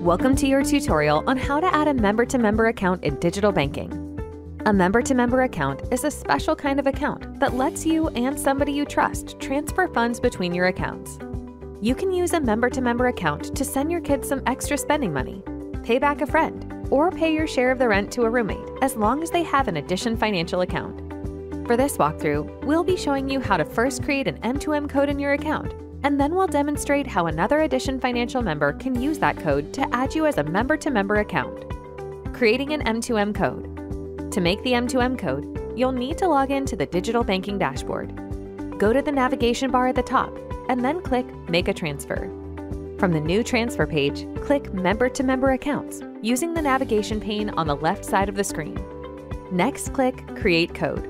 Welcome to your tutorial on how to add a member-to-member account in digital banking. A member-to-member account is a special kind of account that lets you and somebody you trust transfer funds between your accounts. You can use a member-to-member account to send your kids some extra spending money, pay back a friend, or pay your share of the rent to a roommate as long as they have an Addition financial account. For this walkthrough, we'll be showing you how to first create an M2M code in your account and then we'll demonstrate how another Addition financial member can use that code to add you as a member-to-member account. Creating an M2M code. To make the M2M code, you'll need to log in to the digital banking dashboard. Go to the navigation bar at the top and then click Make a Transfer. From the new transfer page, click Member-to-Member -member Accounts using the navigation pane on the left side of the screen. Next, click Create Code.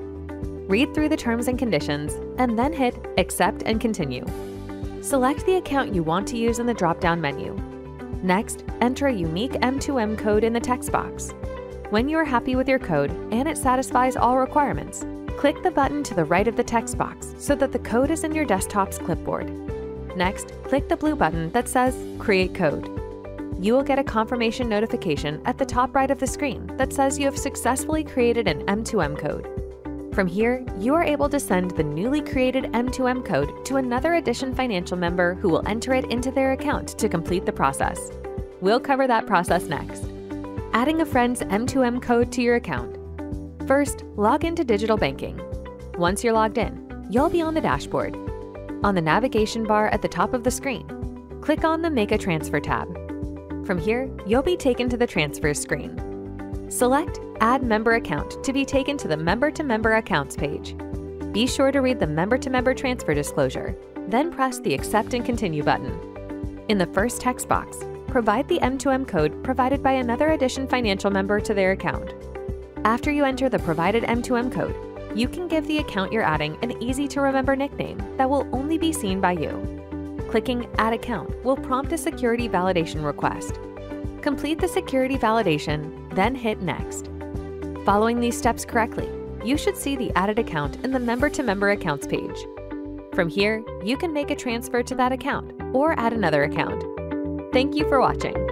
Read through the terms and conditions, and then hit Accept and Continue. Select the account you want to use in the drop-down menu. Next, enter a unique M2M code in the text box. When you are happy with your code and it satisfies all requirements, click the button to the right of the text box so that the code is in your desktop's clipboard. Next, click the blue button that says Create Code. You will get a confirmation notification at the top right of the screen that says you have successfully created an M2M code. From here, you are able to send the newly created M2M code to another Addition financial member who will enter it into their account to complete the process. We'll cover that process next. Adding a friend's M2M code to your account. First, log into digital banking. Once you're logged in, you'll be on the dashboard. On the navigation bar at the top of the screen, click on the Make a Transfer tab. From here, you'll be taken to the Transfers screen. Select Add Member Account to be taken to the Member to Member Accounts page. Be sure to read the Member to Member Transfer disclosure, then press the Accept and Continue button. In the first text box, provide the M2M code provided by another Addition financial member to their account. After you enter the provided M2M code, you can give the account you're adding an easy to remember nickname that will only be seen by you. Clicking Add Account will prompt a security validation request. Complete the security validation, then hit Next. Following these steps correctly, you should see the added account in the Member to Member Accounts page. From here, you can make a transfer to that account or add another account. Thank you for watching.